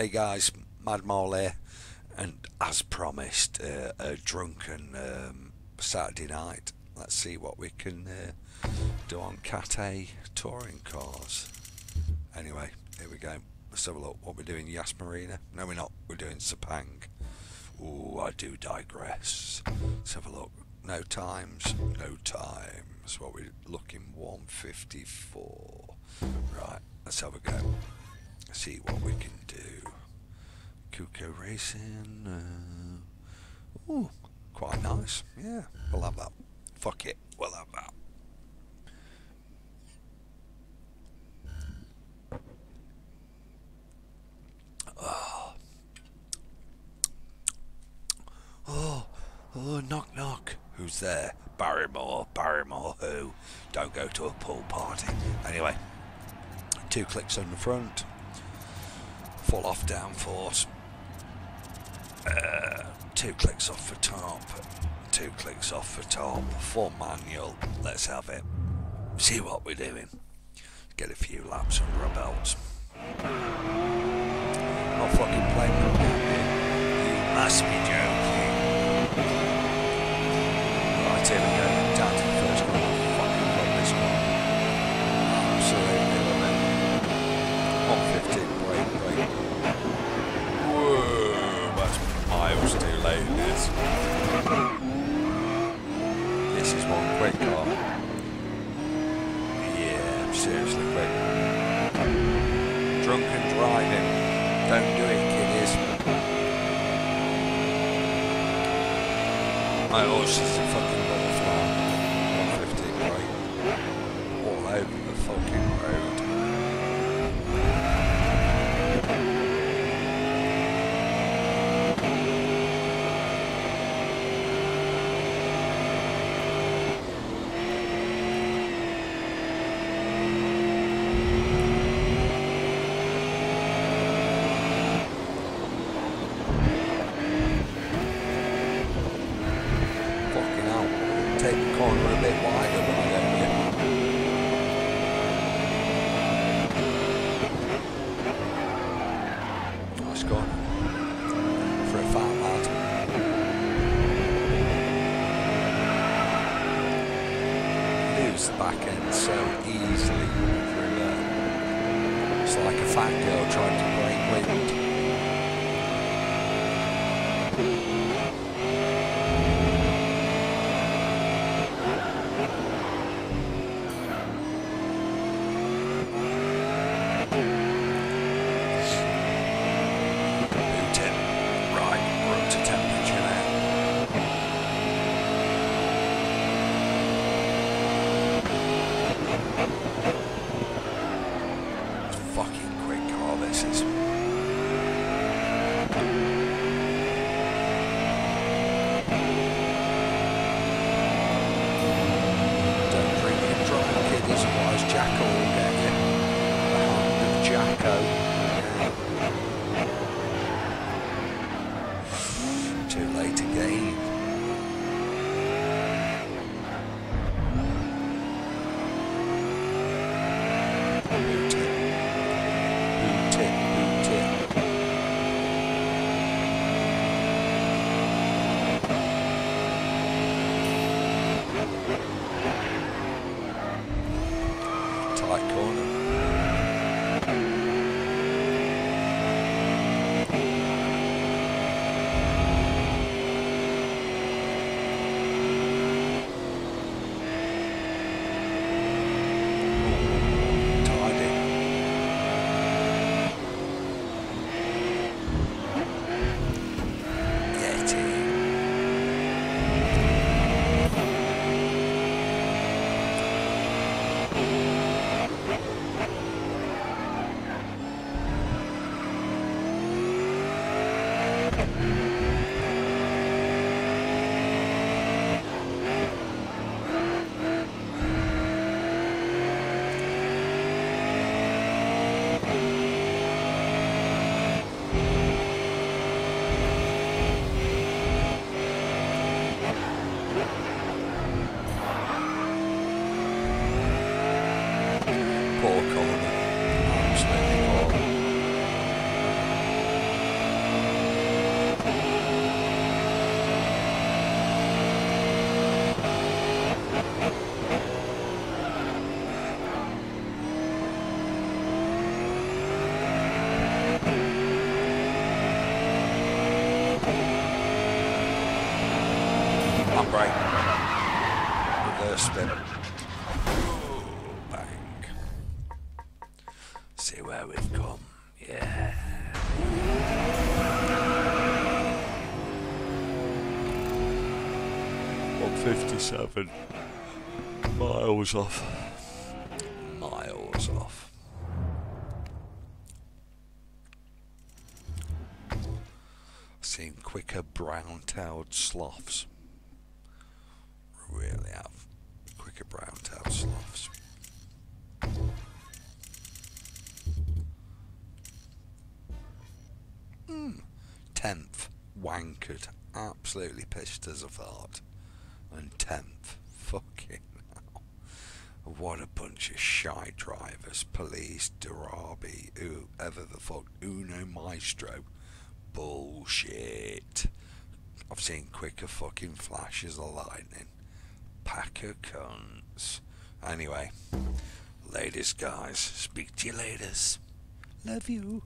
Hey guys, Mad Mole here, and as promised, uh, a drunken um, Saturday night. Let's see what we can uh, do on Cat A touring cars. Anyway, here we go. Let's have a look. What we're doing, Yas Marina? No, we're not. We're doing Sepang. Ooh, I do digress. Let's have a look. No times, no times. What we're looking 154. Right, let's have a go. See what we can do. Kuko Racing. Uh, ooh, quite nice. Yeah, we'll have that. Fuck it, we'll have that. Oh. Oh, oh, knock, knock. Who's there? Barrymore, Barrymore, who? Don't go to a pool party. Anyway, two clicks on the front, full off downforce, uh, two clicks off for top, two clicks off for top, full manual. Let's have it. See what we're doing. Get a few laps under our This is one quick car. Yeah, seriously quick. Drunken driving. Don't do it, kiddies. My horse is a fucking butterfly. 150 brake. All over the fucking road. Fucking hell. Take the corner a bit wider, why don't you? Nice corner. For a fat lad. Lose the back end so easily through there. It's like a fat girl trying to break wind. Mexico. Brake. Reverse spin. Ooh, bang. See where we've come. Yeah. One fifty-seven miles off. Miles off. Quicker brown-tailed sloths. Really have quicker brown-tailed sloths. Mm. Tenth, wankered, absolutely pissed as a fart. And tenth, fucking hell. What a bunch of shy drivers, police, Darabi, whoever the fuck, Uno Maestro. Bullshit. I've seen quicker fucking flashes of lightning. Pack of cunts. Anyway, ladies, guys, speak to you later. Love you.